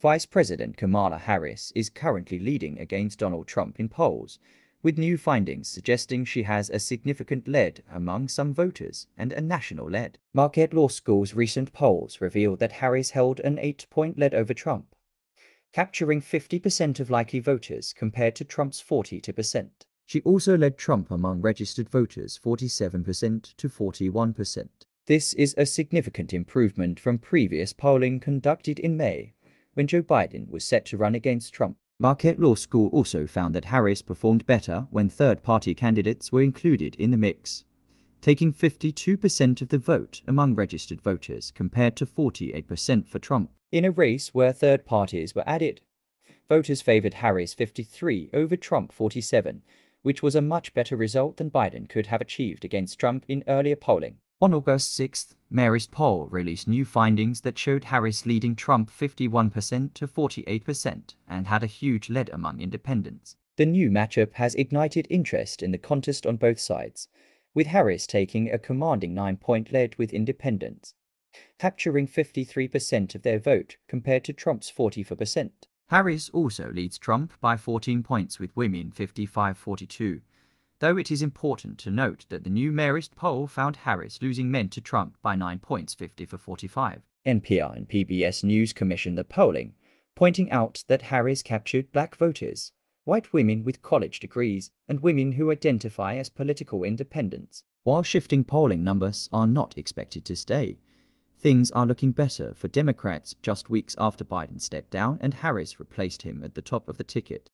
Vice President Kamala Harris is currently leading against Donald Trump in polls, with new findings suggesting she has a significant lead among some voters and a national lead. Marquette Law School's recent polls revealed that Harris held an eight-point lead over Trump, capturing 50% of likely voters compared to Trump's 42%. She also led Trump among registered voters 47% to 41%. This is a significant improvement from previous polling conducted in May, when Joe Biden was set to run against Trump. Marquette Law School also found that Harris performed better when third-party candidates were included in the mix, taking 52% of the vote among registered voters compared to 48% for Trump. In a race where third parties were added, voters favored Harris 53 over Trump 47, which was a much better result than Biden could have achieved against Trump in earlier polling. On August 6, Marist poll released new findings that showed Harris leading Trump 51% to 48% and had a huge lead among independents. The new matchup has ignited interest in the contest on both sides, with Harris taking a commanding nine-point lead with independents, capturing 53% of their vote compared to Trump's 44%. Harris also leads Trump by 14 points with women 55-42, though it is important to note that the new Marist poll found Harris losing men to Trump by 9 points 50 for 45. NPR and PBS News commissioned the polling, pointing out that Harris captured black voters, white women with college degrees, and women who identify as political independents. While shifting polling numbers are not expected to stay, things are looking better for Democrats just weeks after Biden stepped down and Harris replaced him at the top of the ticket.